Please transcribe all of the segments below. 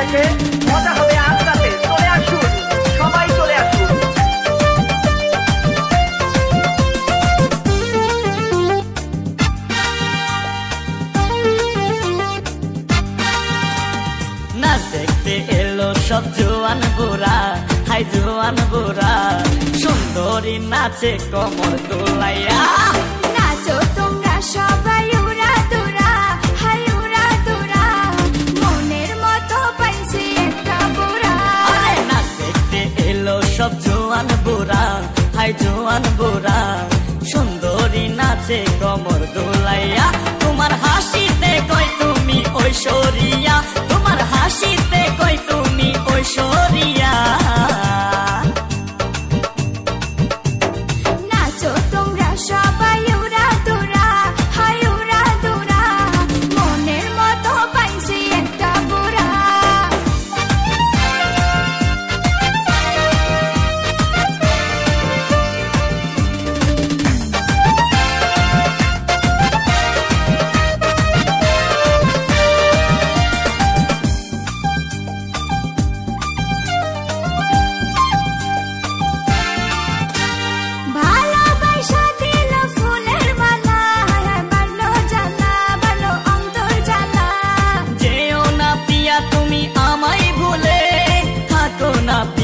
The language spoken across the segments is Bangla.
থেকে মজা হবে আজ রাতে। চলে আসুন, সবাই চলে আসুন। নাচ দেখতে এলো সব জোয়ান বুড়া, হাই জোয়ান বুড়া। সুন্দরী নাচে কমর দোলাইয়া। জোয়ান বুড়া হাই জোয়ান বুড়া। সুন্দরী নাচে কমর দোলাইয়া তোমার হাসিতে কই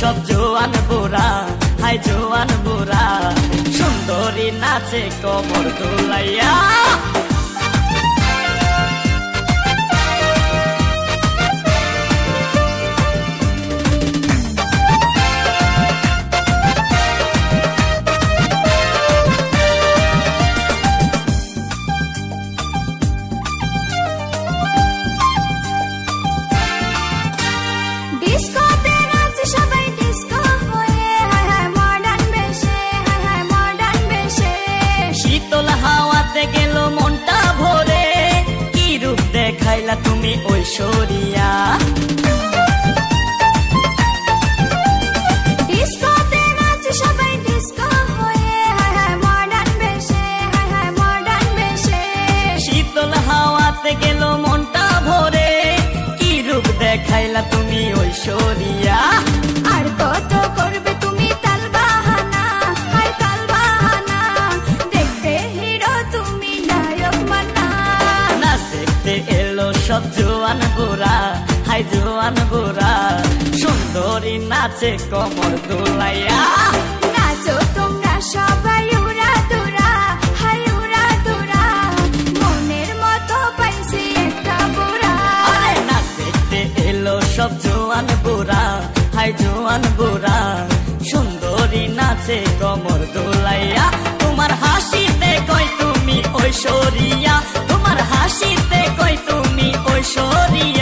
সব জোয়ান বোরা হাই জোয়ান বোরা সুন্দরী নাচে কমর দোলাইয়া। তুমি ঐশ্বরিয়া জোয়ান বুড়া হাই জোয়ান বুড়া সুন্দরী নাচে কমর দোলাইয়া। নাচো তোমরা সবাই উড়া দুরা হাই উড়া দুরা মনের মতো পাইছি একটা বুড়া আরে নাচ দেখতে এলো সব জোয়ান বুড়া হাই জোয়ান সুন্দরী নাচে কমর দোলাইয়া। তোমার হাসিতে কই তুমি ঐশ্বরিয়া তোমার হাসিতে 你说你。